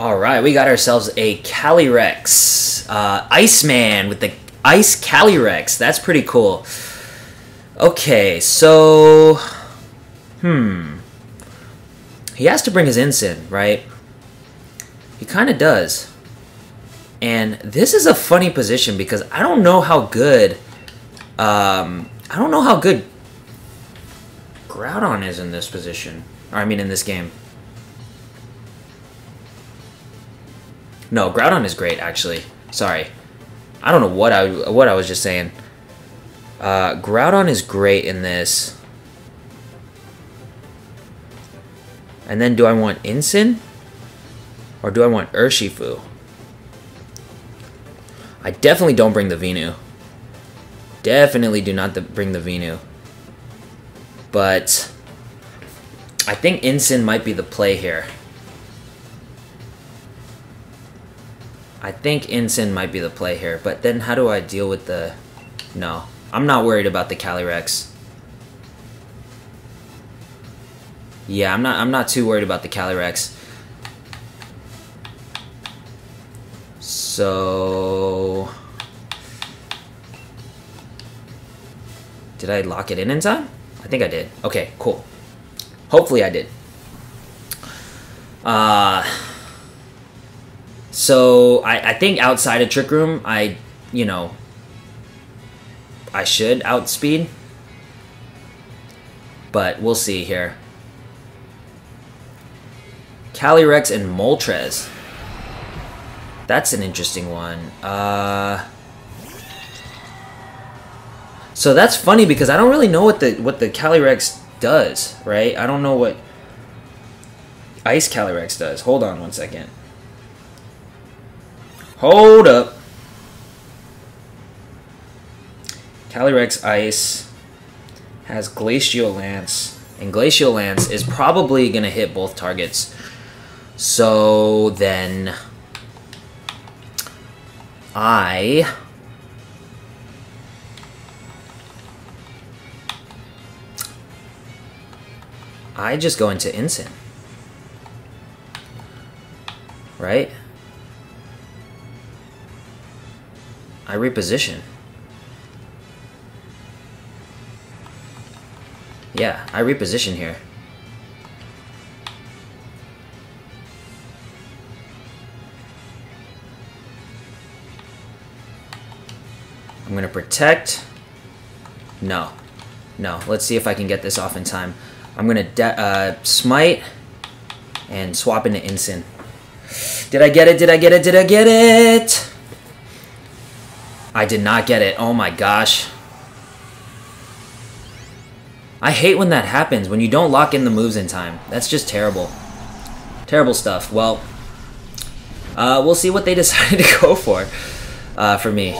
All right, we got ourselves a Calyrex. Uh, Iceman with the Ice Calyrex. That's pretty cool. Okay, so... Hmm. He has to bring his Incin, right? He kind of does. And this is a funny position because I don't know how good... Um, I don't know how good Groudon is in this position. Or, I mean, in this game. No, Groudon is great, actually. Sorry. I don't know what I what I was just saying. Uh, Groudon is great in this. And then do I want Incin? Or do I want Urshifu? I definitely don't bring the Venu. Definitely do not the, bring the Venu. But I think Incin might be the play here. I think Incin might be the play here, but then how do I deal with the... No, I'm not worried about the Calyrex. Yeah, I'm not I'm not too worried about the Calyrex. So... Did I lock it in in time? I think I did. Okay, cool. Hopefully I did. Uh... So I, I think outside of Trick Room, I, you know, I should outspeed. But we'll see here. Calyrex and Moltres. That's an interesting one. Uh, so that's funny because I don't really know what the what the Calyrex does, right? I don't know what Ice Calyrex does. Hold on one second. Hold up. Calyrex Ice has Glacial Lance, and Glacial Lance is probably going to hit both targets. So then I I just go into Incin. Right? I reposition. Yeah, I reposition here. I'm going to protect. No. No. Let's see if I can get this off in time. I'm going to uh, smite and swap into Incin. Did I get it? Did I get it? Did I get it? I did not get it. Oh my gosh. I hate when that happens, when you don't lock in the moves in time. That's just terrible. Terrible stuff. Well, uh, we'll see what they decided to go for, uh, for me.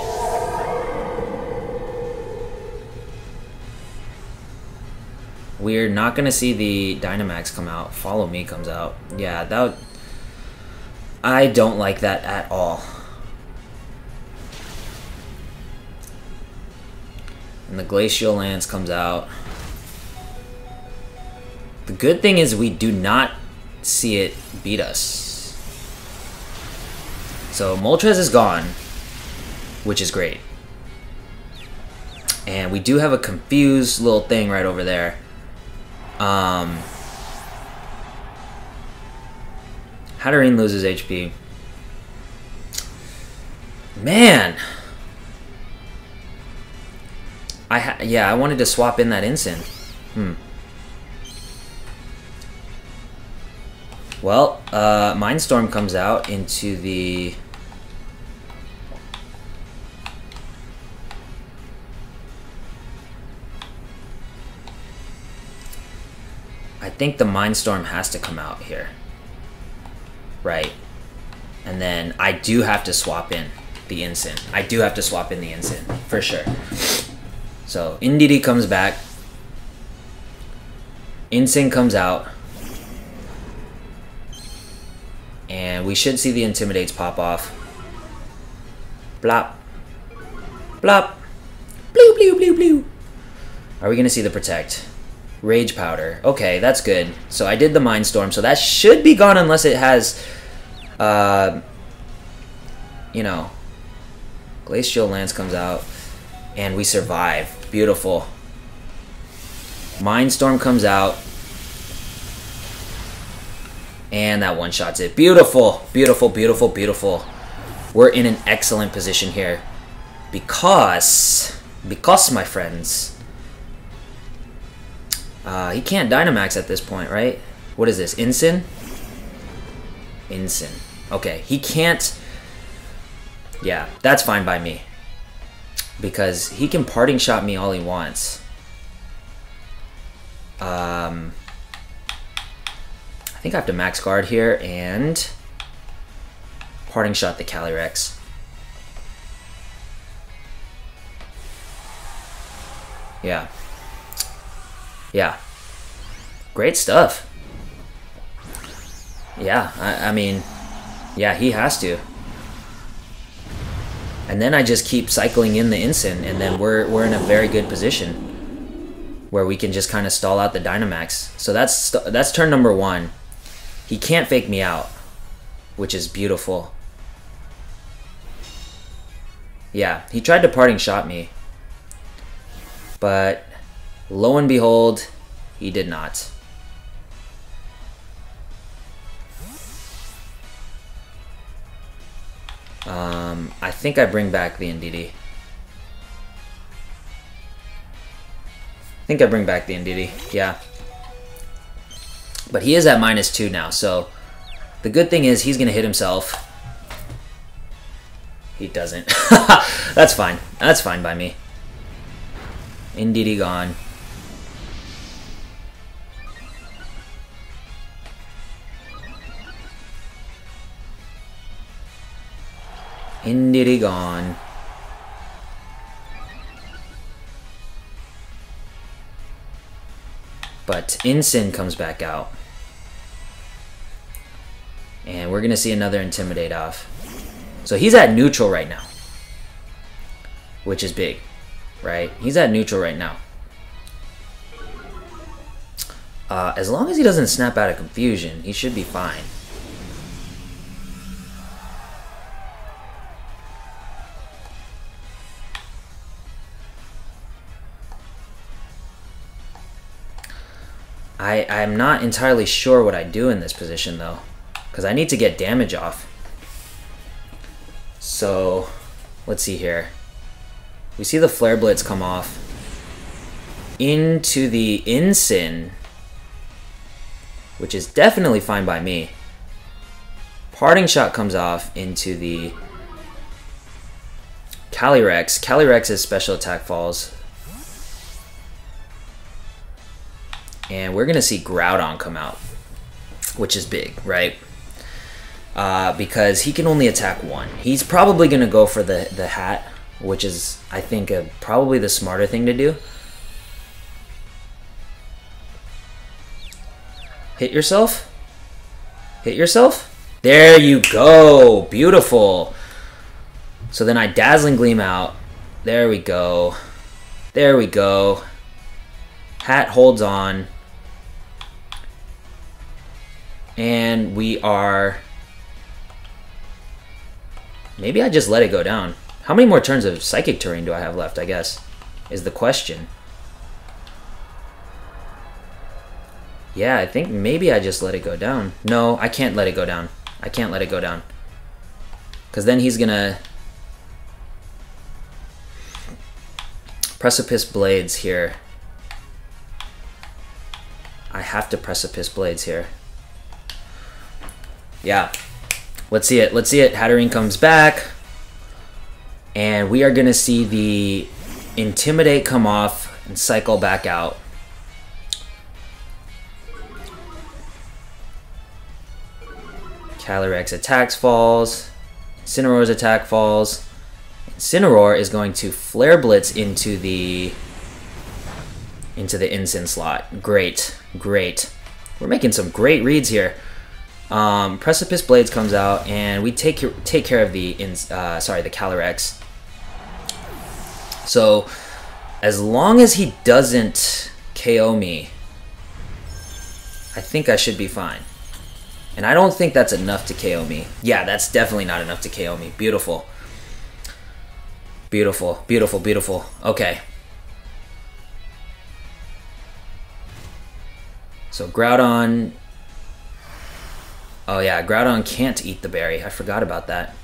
We're not to see the Dynamax come out. Follow Me comes out. Yeah, that... I don't like that at all. And the Glacial Lance comes out. The good thing is we do not see it beat us. So Moltres is gone, which is great. And we do have a confused little thing right over there. Um, Hatterene loses HP. Man! I yeah, I wanted to swap in that Incin. Hmm. Well, uh, Mindstorm comes out into the... I think the Mindstorm has to come out here. Right. And then I do have to swap in the Incin. I do have to swap in the Incin, for sure. So, Indeedee comes back. Incin comes out. And we should see the Intimidates pop off. Blop. Blop. Blue, blue, blue, blue. Are we going to see the Protect? Rage Powder. Okay, that's good. So I did the Mindstorm, so that should be gone unless it has Uh, you know, Glacial Lance comes out, and we survive. Beautiful. Mindstorm comes out, and that one shots it. Beautiful, beautiful, beautiful, beautiful. We're in an excellent position here. Because, because my friends, uh, he can't Dynamax at this point, right? What is this, Incin? Incin. Okay, he can't... Yeah, that's fine by me. Because he can parting shot me all he wants. Um, I think I have to max guard here and parting shot the Calyrex. Yeah. Yeah. Great stuff. Yeah, I, I mean, yeah, he has to. And then I just keep cycling in the Incin, and then we're, we're in a very good position where we can just kind of stall out the Dynamax. So that's that's turn number one. He can't fake me out, which is beautiful. Yeah, he tried to parting shot me. But lo and behold, he did not. Um, I think I bring back the Indeedee. I think I bring back the Indeedee, yeah. But he is at minus two now, so the good thing is he's going to hit himself. He doesn't. That's fine. That's fine by me. Indeedee gone. Indeedee gone. But Incin comes back out. And we're going to see another Intimidate off. So he's at neutral right now. Which is big, right? He's at neutral right now. Uh, as long as he doesn't snap out of confusion, he should be fine. I, I'm not entirely sure what I do in this position, though. Because I need to get damage off. So, let's see here. We see the Flare Blitz come off into the Incin, which is definitely fine by me. Parting Shot comes off into the Calyrex. Calyrex's special attack falls. And we're to see Groudon come out, which is big, right? uh, because he can only attack one. He's probably to go for the, the hat, which is, I think, a, probably the smarter thing to do. Hit yourself? Hit yourself? There you go. Beautiful. So then I Dazzling Gleam out. There we go. There we go. Hat holds on. And we are Maybe I just let it go down. How many more turns of Psychic Terrain do I have left, I guess, is the question. Yeah, I think maybe I just let it go down. No, I can't let it go down. I can't let it go down. Because then he's going to... Precipice Blades here. I have to Precipice Blades here. Yeah, Let's see it. Let's see it. Hatterene comes back. And we are going to see the Intimidate come off and cycle back out. Calyrex attacks falls. Incineroar's attack falls. Incineroar is going to Flare Blitz into the into the Incin slot. Great, great. We're making some great reads here. Um, Precipice Blades comes out, and we take take care of the in, uh, sorry the Calyrex. So, as long as he doesn't KO me, I think I should be fine. And I don't think that's enough to KO me. Yeah, that's definitely not enough to KO me. Beautiful. Beautiful, beautiful, beautiful. Okay. So Groudon... Oh yeah, Groudon can't eat the berry. I forgot about that.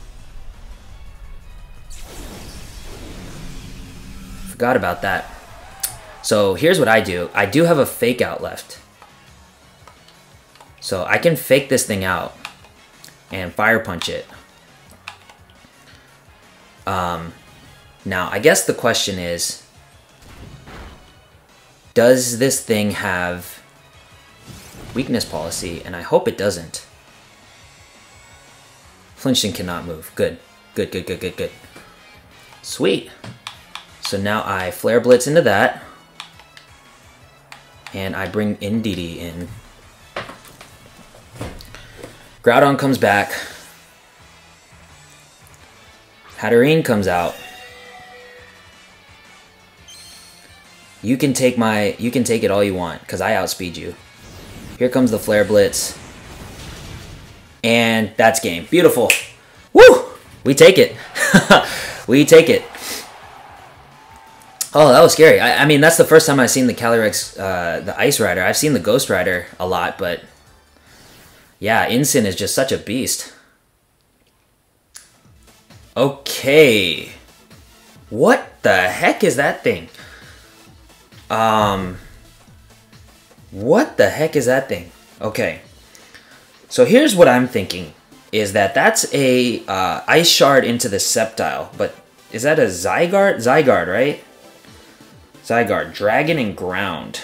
Forgot about that. So here's what I do. I do have a fake out left. So I can fake this thing out and fire punch it. Um, now, I guess the question is, does this thing have weakness policy? And I hope it doesn't. Flinching cannot move. Good. Good, good, good, good, good. Sweet. So now I Flare Blitz into that. And I bring Indeedee in. Groudon comes back. Hatterene comes out. You can take my you can take it all you want, because I outspeed you. Here comes the Flare Blitz. And that's game. Beautiful. Woo! We take it. we take it. Oh, that was scary. I, I, mean, that's the first time I've seen the Calyrex, uh, the Ice Rider. I've seen the Ghost Rider a lot, but yeah, Incin is just such a beast. Okay. What the heck is that thing? Um, what the heck is that thing? Okay. So here's what I'm thinking is that that's a uh, ice shard into the Sceptile, but is that a Zygarde? Zygarde, right? Zygarde, Dragon and Ground.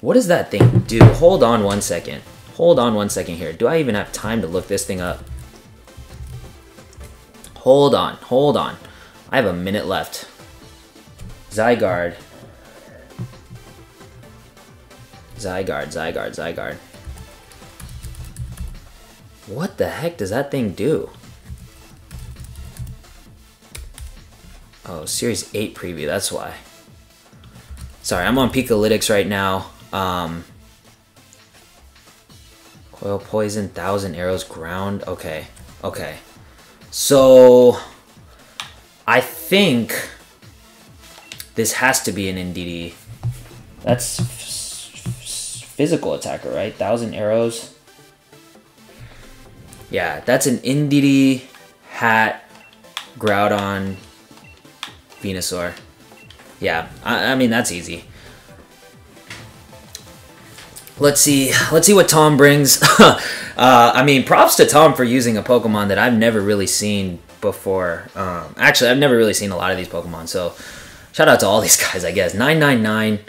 What does that thing do? Hold on one second. Hold on one second here. Do I even have time to look this thing up? Hold on, hold on. I have a minute left. Zygarde. Zygarde, Zygarde, Zygarde. What the heck does that thing do? Oh, Series 8 preview, that's why. Sorry, I'm on Pikalytics right now. Um, coil poison, thousand arrows, ground. Okay, okay. So, I think this has to be an Indeedee. That's physical attacker, right? Thousand arrows. Yeah, that's an Indeedee, Hat, Groudon, Venusaur. Yeah, I, I mean, that's easy. Let's see. Let's see what Tom brings. uh, I mean, props to Tom for using a Pokemon that I've never really seen before. Um, actually, I've never really seen a lot of these Pokemon, so shout out to all these guys, I guess. 999.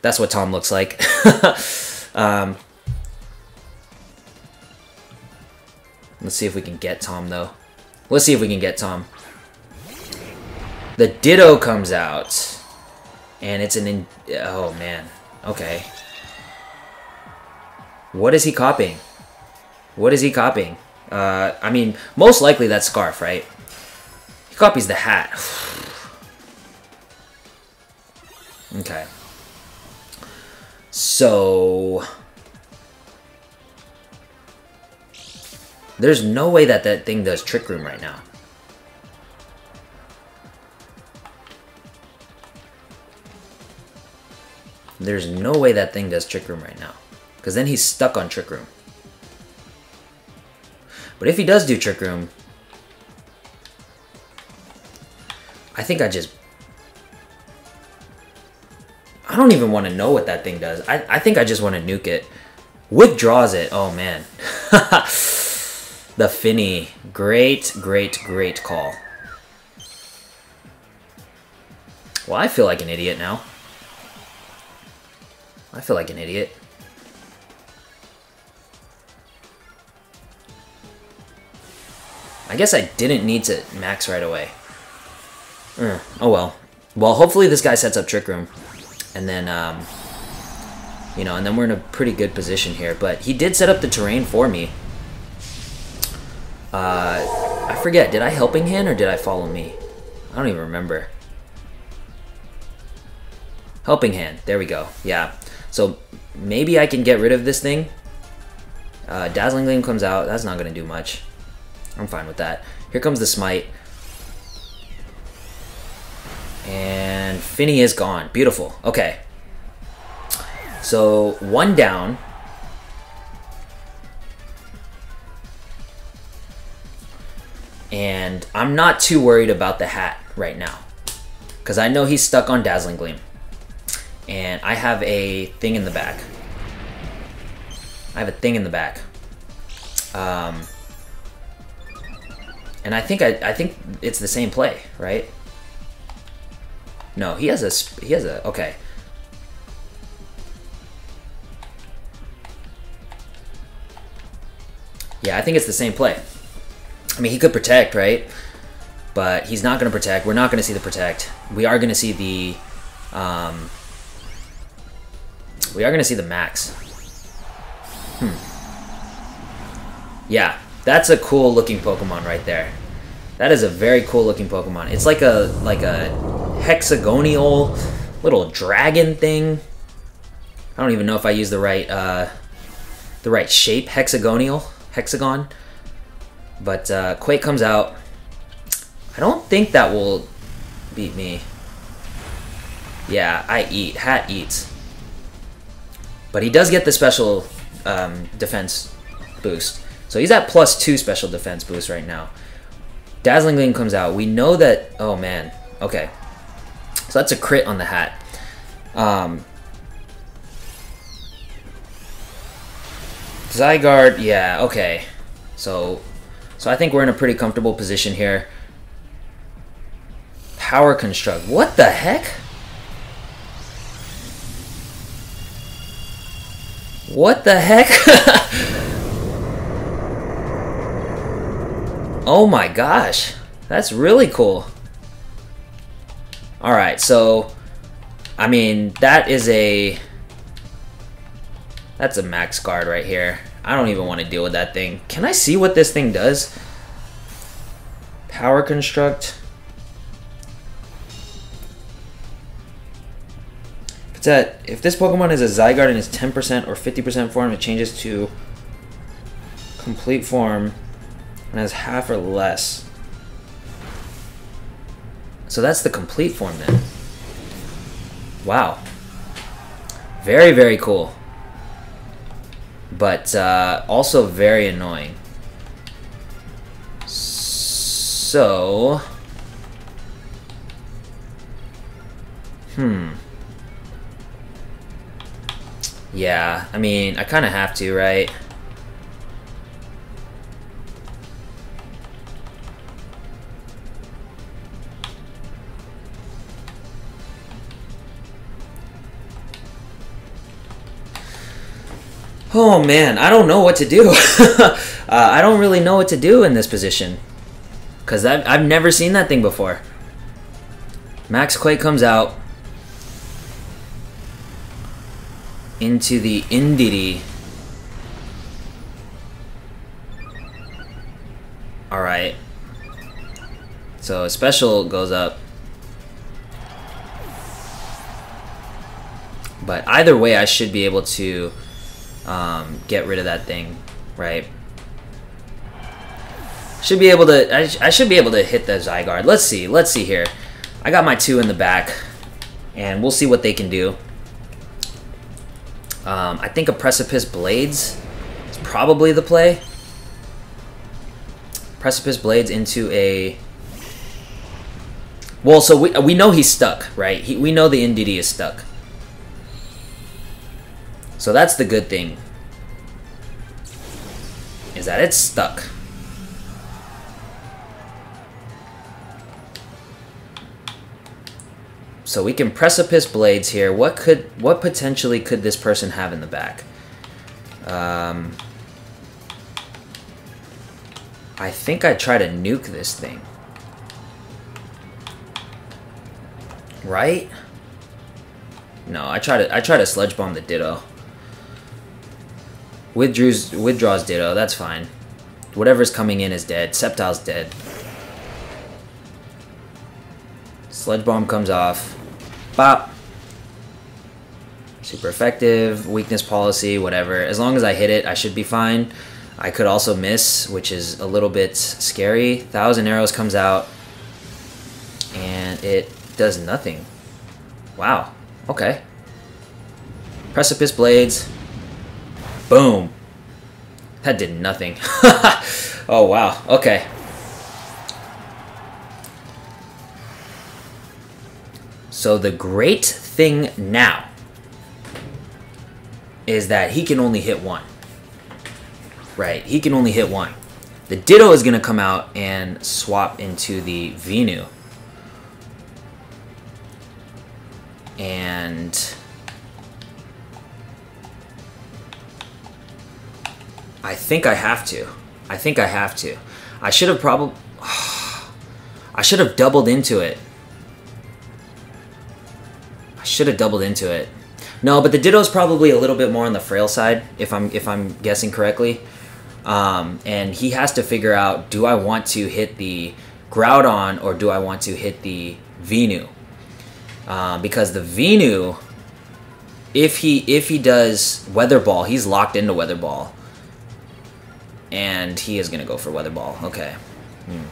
That's what Tom looks like. um, let's see if we can get Tom, though. Let's see if we can get Tom. The Ditto comes out. And it's an... In oh, man. Okay. What is he copying? What is he copying? Uh, I mean, most likely that Scarf, right? He copies the hat. okay. So... There's no way that that thing does Trick Room right now. There's no way that thing does Trick Room right now. Because then he's stuck on Trick Room. But if he does do Trick Room, I think I just... I don't even want to know what that thing does. I, I think I just want to nuke it. Withdraws it. Oh, man. the Fini. Great, great, great call. Well, I feel like an idiot now. I feel like an idiot. I guess I didn't need to max right away. Uh, oh well. Well, hopefully this guy sets up Trick Room. And then, um, you know, and then we're in a pretty good position here. But he did set up the terrain for me. Uh, I forget, did I Helping Hand or did I Follow Me? I don't even remember. Helping Hand, there we go, yeah. So maybe I can get rid of this thing. Uh, Dazzling Gleam comes out. That's not going to do much. I'm fine with that. Here comes the Smite. And Fini is gone. Beautiful. Okay. So, one down. And I'm not too worried about the hat right now. Because I know he's stuck on Dazzling Gleam. And I have a thing in the back. I have a thing in the back. Um, and I think I, I think it's the same play, right? No, he has a he has a okay. Yeah, I think it's the same play. I mean, he could protect, right? But he's not going to protect. We're not going to see the protect. We are going to see the um, we are going to see the max. Hmm. Yeah, that's a cool looking Pokemon right there. That is a very cool looking Pokemon. It's like a like a hexagonal little dragon thing. I don't even know if I use the right uh, the right shape, hexagonal, hexagon. But uh, Quake comes out. I don't think that will beat me. Yeah, I eat. Hat eats. But he does get the special um, defense boost. So he's at plus two special defense boost right now. Dazzling Gleam comes out. We know that... Oh, man. Okay. So that's a crit on the hat. Um, Zygarde, yeah, okay. So, so I think we're in a pretty comfortable position here. Power Construct. What the heck? What the heck? oh my gosh. That's really cool. Alright, so... I mean, that is a... That's a max guard right here. I don't even want to deal with that thing. Can I see what this thing does? Power Construct. If It's at, if this Pokemon is a Zygarde in its 10% or 50% form, it changes to complete form and has half or less. So that's the complete form then. Wow. Very, very cool. But uh, also very annoying. So... Hmm. Yeah, I mean, I kind of have to, right? Oh man, I don't know what to do. uh, I don't really know what to do in this position. Because I've, I've never seen that thing before. Max Quake comes out. into the Indeedee. Alright. So a special goes up. But either way, I should be able to um, get rid of that thing, right? Should be able to, I, I should be able to hit the Zygarde. Let's see, let's see here. I got my two in the back, and we'll see what they can do. Um, I think a Precipice Blades is probably the play. Precipice Blades into a... Well, so we, we know he's stuck, right? He, we know the Indeedee is stuck. So that's the good thing. Is that it's stuck. So we can precipice blades here. What could, what potentially could this person have in the back? Um, I think I try to nuke this thing. Right? No, I try to I try to sludge bomb the Ditto. Withdraws withdraws Ditto, that's fine. Whatever's coming in is dead. Sceptile's dead. Sludge bomb comes off. Bop. Super effective, weakness policy, whatever. As long as I hit it, I should be fine. I could also miss, which is a little bit scary. Thousand Arrows comes out, and it does nothing. Wow. Okay. Precipice Blades. Boom. That did nothing. oh, wow. Okay. So the great thing now is that he can only hit one. Right, he can only hit one. The Ditto is going to come out and swap into the Venu. And... I think I have to. I think I have to. I should have probably... I should have doubled into it. I should have doubled into it. No, but the Ditto's probably a little bit more on the frail side, if I'm if I'm guessing correctly. Um, and he has to figure out: Do I want to hit the Groudon or do I want to hit the Venu? Um, because the Venu, if he if he does Weather Ball, he's locked into Weather Ball, and he is gonna go for Weather Ball. Okay. Hmm.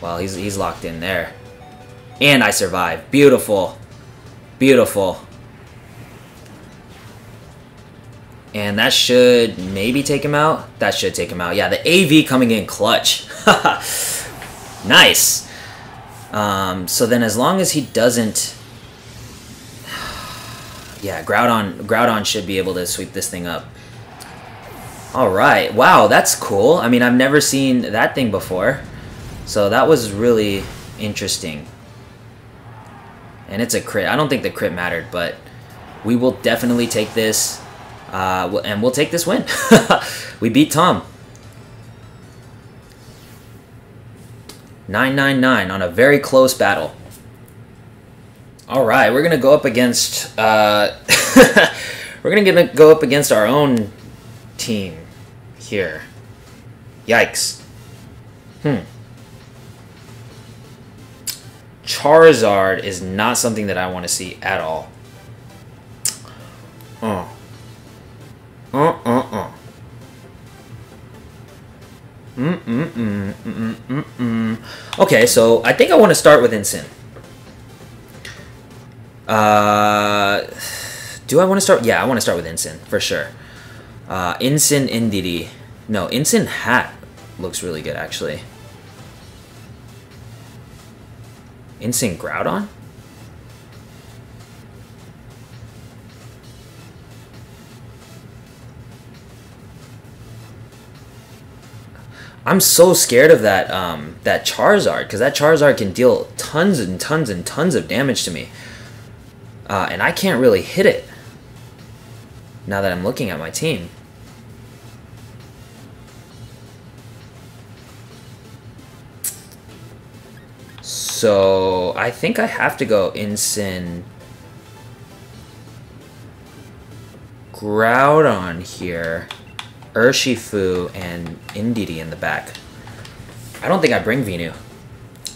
Well, he's he's locked in there. And I survive. Beautiful. Beautiful. And that should maybe take him out. That should take him out. Yeah, the AV coming in clutch. nice. Um, so then as long as he doesn't... Yeah, Groudon, Groudon should be able to sweep this thing up. Alright, wow, that's cool. I mean, I've never seen that thing before. So that was really interesting and it's a crit. I don't think the crit mattered, but we will definitely take this, uh, and we'll take this win. we beat Tom. 999 on a very close battle. All right, we're gonna go up against. Uh, we're gonna go up against our own team here. Yikes. Hmm. Charizard is not something that I want to see at all. Uh. Uh, uh, uh. Mm, mm, mm, mm, mm, mm. Okay, so I think I want to start with Incin. Uh, do I want to start? Yeah, I want to start with Incin, for sure. Uh, Incin Indeedee. No, Incin Hat looks really good, actually. Incin Groudon? I'm so scared of that um, that Charizard because that Charizard can deal tons and tons and tons of damage to me, uh, and I can't really hit it. Now that I'm looking at my team. So I think I have to go Incin Groudon here, Urshifu, and Indeedee in the back. I don't think I bring Venu.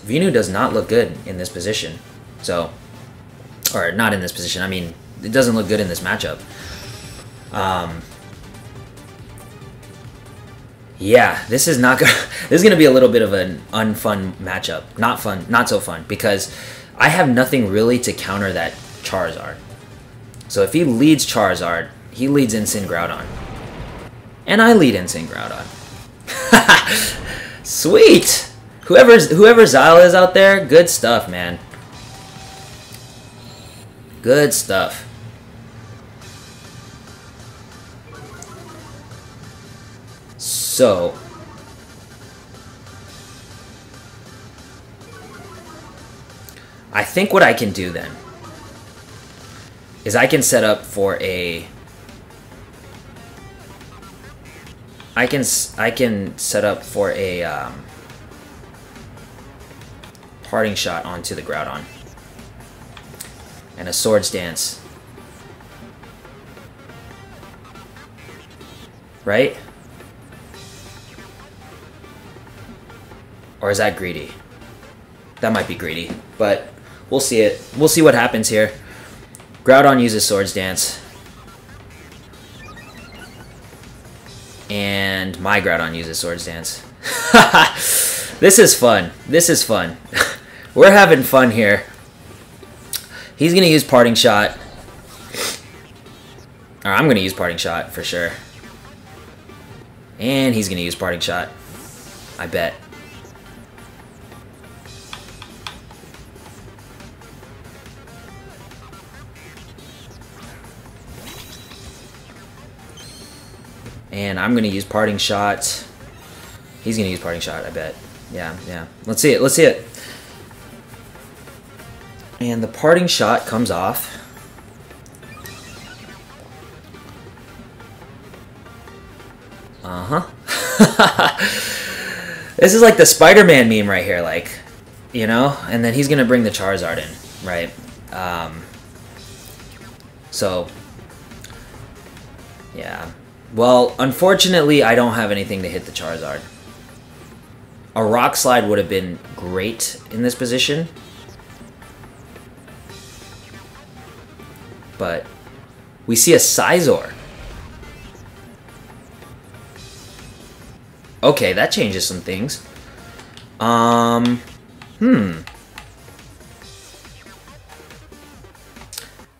Venu does not look good in this position. So, or not in this position, I mean, it doesn't look good in this matchup. Um, yeah, this is not gonna. This is gonna be a little bit of an unfun matchup. Not fun, not so fun because I have nothing really to counter that Charizard. So if he leads Charizard, he leads Incin Groudon, and I lead Incin Groudon. Sweet. Whoever's whoever Xyle is out there, good stuff, man. Good stuff. So, I think what I can do then is I can set up for a I can I can set up for a um, parting shot onto the Groudon and a Swords Dance. Right? Or is that greedy? That might be greedy, but we'll see it. We'll see what happens here. Groudon uses Swords Dance. And my Groudon uses Swords Dance. this is fun. This is fun. We're having fun here. He's going to use Parting Shot. Or I'm going to use Parting Shot for sure. And he's going to use Parting Shot. I bet. And I'm going to use Parting Shot. He's going to use Parting Shot, I bet. Yeah, yeah. Let's see it. Let's see it. And the Parting Shot comes off. Uh-huh. this is like the Spider-Man meme right here, like, you know? And then he's going to bring the Charizard in, right? Um, so, yeah. Well, unfortunately, I don't have anything to hit the Charizard. A Rock Slide would have been great in this position. But we see a Scizor. Okay, that changes some things. Um, hmm.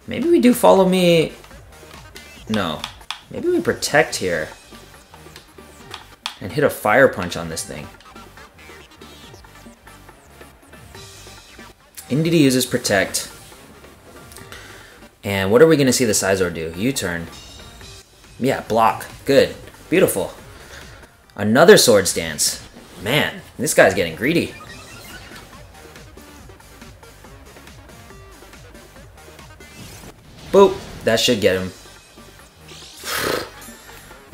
Maybe we do follow me... No. Maybe we protect here. And hit a fire punch on this thing. Indeedee uses protect. And what are we going to see the Scizor do? U-turn. Yeah, block. Good. Beautiful. Another Swords Dance. Man, this guy's getting greedy. Boop. That should get him.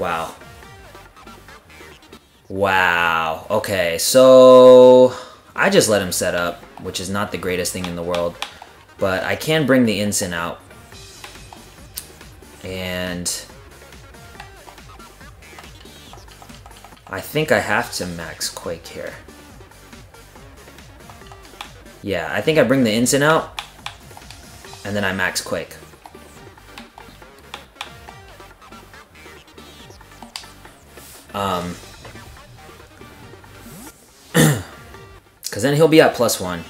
Wow. Wow. Okay, so... I just let him set up, which is not the greatest thing in the world. But I can bring the Incin out. And... I think I have to max Quake here. Yeah, I think I bring the Incin out, and then I max Quake. Um, because then he'll be at plus one.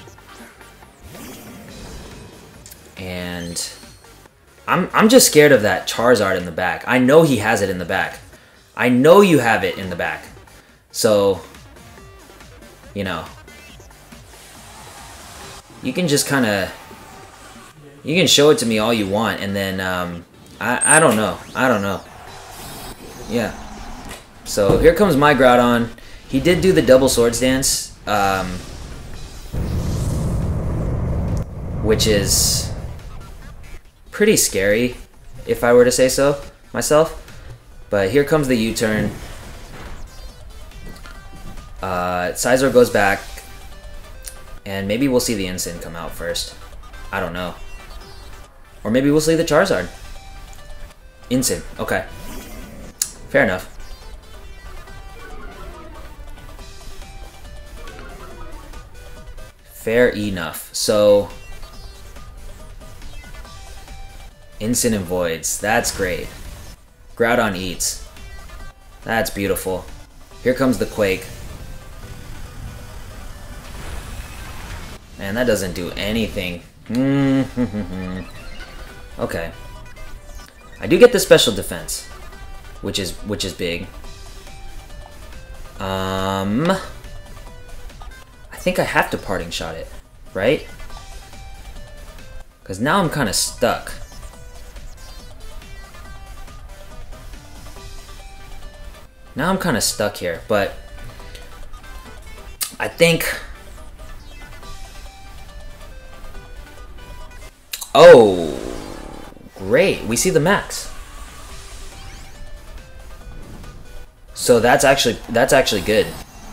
And I'm, I'm just scared of that Charizard in the back. I know he has it in the back. I know you have it in the back. So, you know, you can just kind of, you can show it to me all you want, and then, um, I, I don't know. I don't know. Yeah. So here comes my Groudon. He did do the double swords dance, um, which is pretty scary, if I were to say so myself. But here comes the U-turn. Uh, Scizor goes back, and maybe we'll see the Incin come out first. I don't know. Or maybe we'll see the Charizard. Incin, okay. Fair enough. Fair enough. So, Incin and Voids. That's great. Groudon eats. That's beautiful. Here comes the Quake. Man, that doesn't do anything. okay. I do get the special defense, which is which is big. Um, think I have to parting shot it, right? Because now I'm kind of stuck. Now I'm kind of stuck here, but I think Oh, great. We see the max. So that's actually that's actually good.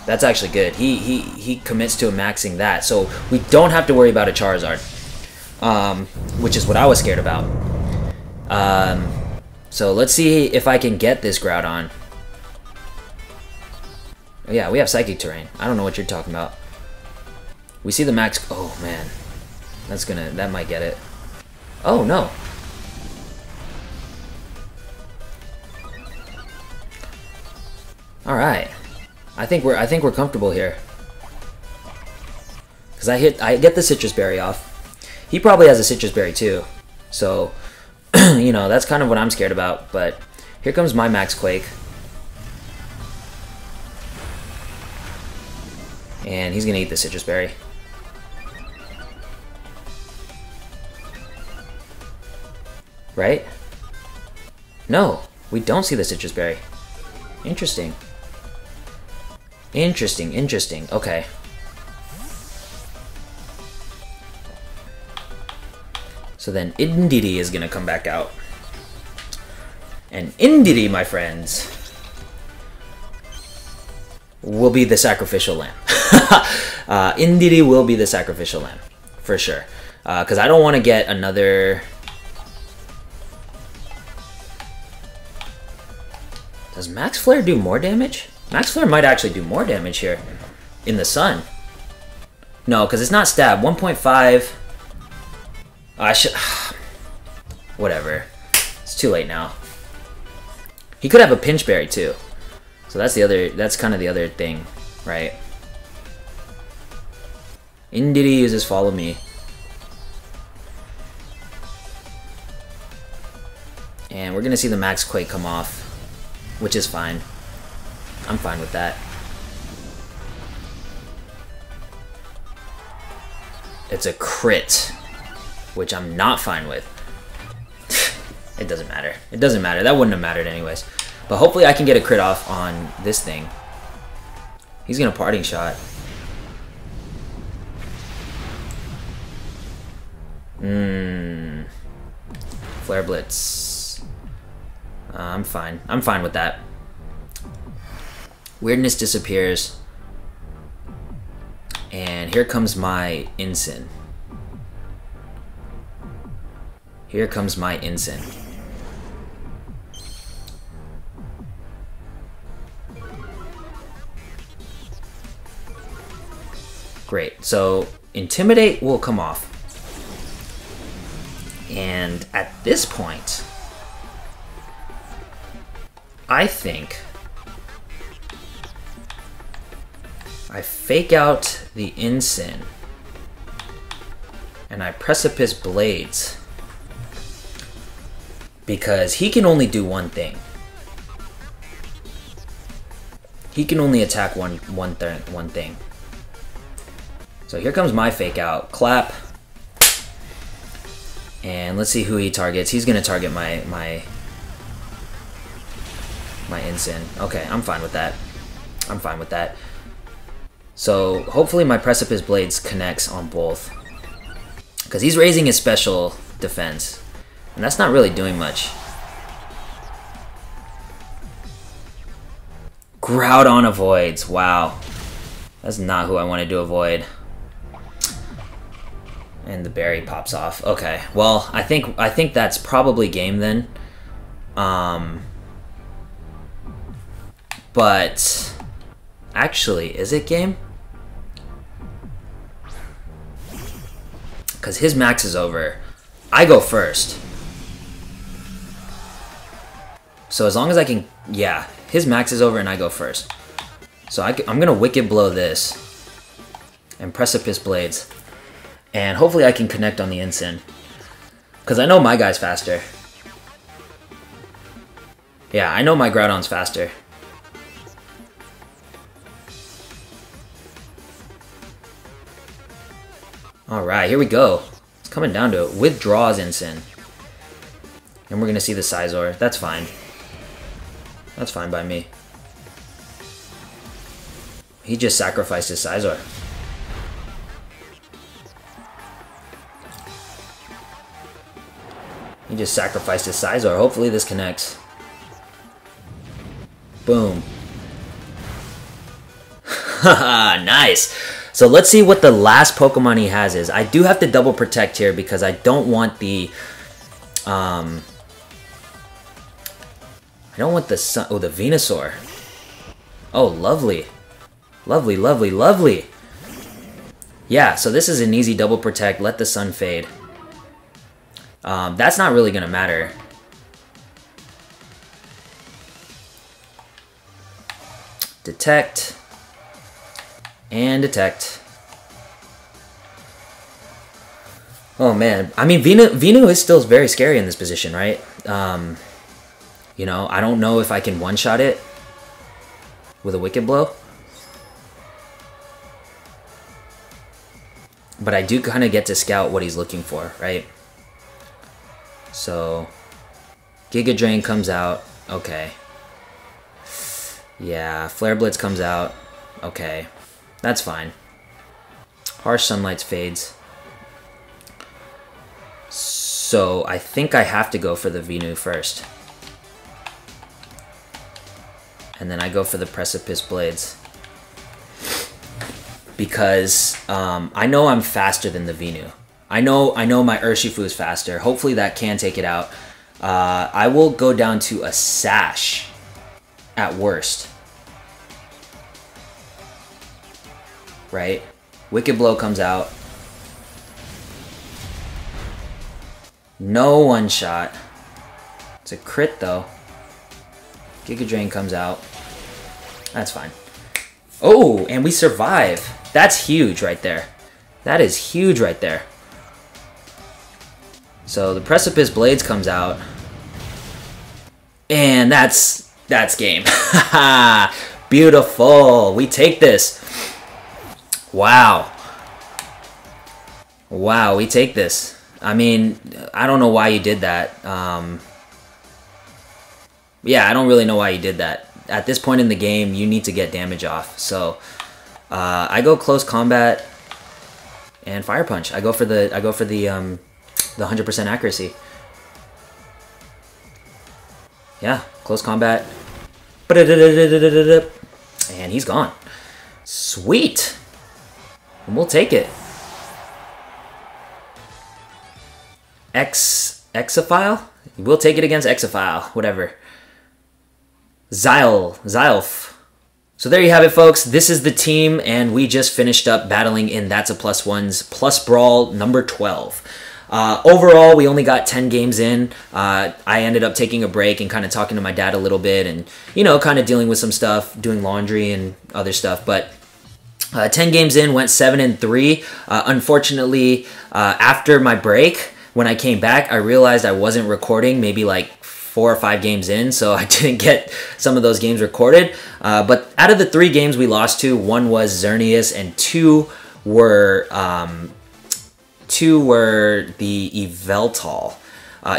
That's actually good. He he he commits to maxing that, so we don't have to worry about a Charizard, um, which is what I was scared about. Um, so let's see if I can get this Groudon. Oh, yeah, we have Psychic Terrain. I don't know what you're talking about. We see the max. Oh man, that's gonna that might get it. Oh no. All right. I think we're I think we're comfortable here. Cuz I hit I get the Sitrus Berry off. He probably has a Sitrus Berry too. So, you know, that's kind of what I'm scared about, but here comes my Max Quake. And he's to eat the Sitrus Berry. Right? No, we don't see the Sitrus Berry. Interesting. Interesting, interesting. Okay. So then Indeedee is going to come back out. And Indeedee, my friends, will be the sacrificial lamb. uh, Indeedee will be the sacrificial lamb, for sure. Because uh, I don't want to get another... Does Max Flare do more damage? Max Flare might actually do more damage here in the sun. No, because it's not stab. 1.5. Ah, I should... Whatever. It's too late now. He could have a pinch berry too. So that's the other, that's kind of the other thing, right? Indeedee uses follow me. And we're gonna see the Max Quake come off, which is fine. I'm fine with that. It's a crit, which I'm not fine with. it doesn't matter. It doesn't matter. That wouldn't have mattered anyways. But hopefully I can get a crit off on this thing. He's gonna parting shot. Mmm. Flare Blitz. Uh, I'm fine. I'm fine with that. Weirdness disappears. And here comes my Incin. Here comes my Incin. Great. So, Intimidate will come off. And at this point, I think I fake out the Incin and I Precipice Blades because he can only do one thing. He can only attack one one thing one thing. So here comes my fake out. Clap. And let's see who he targets. He's gonna target my my my Incin. Okay, I'm fine with that. I'm fine with that. So hopefully my Precipice Blades connects on both. Because he's raising his special defense. And that's not really doing much. Groudon avoids. Wow. That's not who I wanted to avoid. And the berry pops off. Okay. Well, I think I think that's probably game then. Um but actually, is it game? Because his max is over. I go first. So as long as I can, yeah, his max is over and I go first. So I, am gonna Wicked Blow this and Precipice Blades. And hopefully I can connect on the Incin. Because I know my guy's faster. Yeah, I know my Groudon's faster. Alright, here we go. It's coming down to it. Withdraws Incin. And we're going to see the Scizor. That's fine. That's fine by me. He just sacrificed his Scizor. He just sacrificed his Scizor. Hopefully this connects. Boom. Haha, nice. So let's see what the last Pokemon he has is. I do have to double protect here because I don't want the... Um, I don't want the sun... Oh, the Venusaur. Oh, lovely. Lovely, lovely, lovely. Yeah, so this is an easy double protect. Let the sun fade. Um, that's not really going to matter. Detect. And detect. Oh man, I mean Venu Venu is still very scary in this position, right? Um, you know, I don't know if I can one shot it with a wicked blow. But I do kind of get to scout what he's looking for, right? So, Giga Drain comes out. Okay. Yeah, Flare Blitz comes out. Okay. That's fine. Harsh Sunlight fades. So, I think I have to go for the Venu first. And then I go for the Precipice Blades because um, I know I'm faster than the Venu. I know I know my Urshifu is faster. Hopefully that can take it out. Uh, I will go down to a Sash at worst. Right? Wicked Blow comes out. No one shot. It's a crit though. Giga Drain comes out. That's fine. Oh, and we survive. That's huge right there. That is huge right there. So the Precipice Blades comes out. And that's that's game. Beautiful. We take this. Wow. Wow, we take this. I mean, I don't know why you did that. Um, yeah, I don't really know why you did that. At this point in the game, you need to get damage off. So uh, I go close combat and fire punch. I go for the I go for the um, the hundred percent accuracy. Yeah, close combat. And he's gone. Sweet. And we'll take it. X Exophile? We'll take it against Exophile, whatever. Xyle, Xylf. So there you have it, folks. This is the team, and we just finished up battling in That's a Plus One's Plus Brawl number 12. Uh, overall, we only got 10 games in. Uh, I ended up taking a break and kind of talking to my dad a little bit and, you know, kind of dealing with some stuff, doing laundry and other stuff. But uh, 10 games in, went 7 and 3. Uh, unfortunately, uh, after my break, when I came back, I realized I wasn't recording maybe like four or five games in, so I didn't get some of those games recorded. Uh, but out of the three games we lost to, one was Xerneas and two were um, two were the Yveltal. Uh,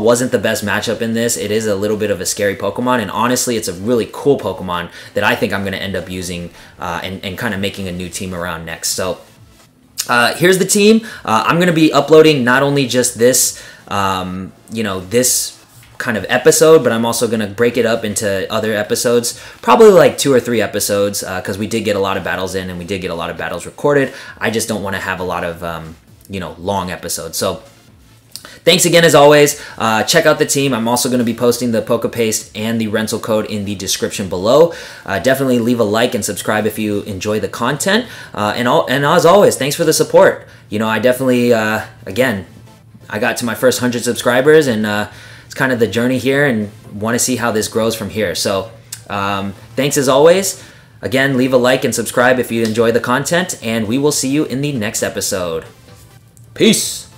wasn't the best matchup in this. It is a little bit of a scary Pokemon, and honestly, it's a really cool Pokemon that I think I'm going to end up using uh, and, and kind of making a new team around next. So uh, here's the team. Uh, I'm going to be uploading not only just this, um, you know, this kind of episode, but I'm also going to break it up into other episodes, probably like two or three episodes, because uh, we did get a lot of battles in and we did get a lot of battles recorded. I just don't want to have a lot of, um, you know, long episodes. So Thanks again as always. Uh, check out the team. I'm also going to be posting the PokePaste and the rental code in the description below. Uh, definitely leave a like and subscribe if you enjoy the content. Uh, and all, and as always, thanks for the support. You know, I definitely uh, again, I got to my first hundred subscribers, and uh, it's kind of the journey here, and want to see how this grows from here. So, um, thanks as always. Again, leave a like and subscribe if you enjoy the content, and we will see you in the next episode. Peace.